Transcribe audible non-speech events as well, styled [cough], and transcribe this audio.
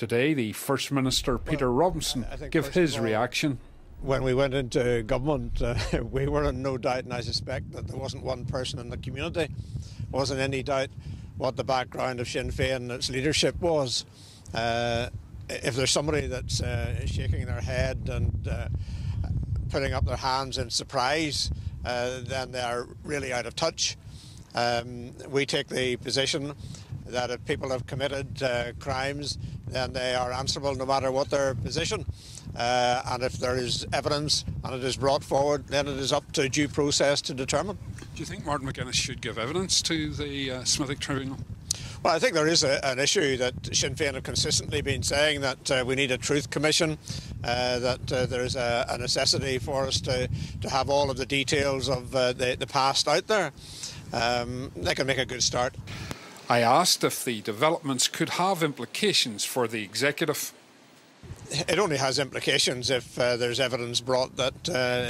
Today, the First Minister Peter well, Robinson gave his all, reaction. When we went into government, uh, [laughs] we were in no doubt, and I suspect that there wasn't one person in the community, wasn't any doubt what the background of Sinn Féin and its leadership was. Uh, if there's somebody that's uh, shaking their head and uh, putting up their hands in surprise, uh, then they're really out of touch. Um, we take the position that if people have committed uh, crimes, then they are answerable no matter what their position. Uh, and if there is evidence and it is brought forward, then it is up to due process to determine. Do you think Martin McGuinness should give evidence to the uh, Smithwick Tribunal? Well, I think there is a, an issue that Sinn Féin have consistently been saying that uh, we need a truth commission, uh, that uh, there is a, a, necessity for us to, to have all of the details of uh, the, the past out there. Um, they can make a good start. I asked if the developments could have implications for the executive. It only has implications if uh, there's evidence brought that uh,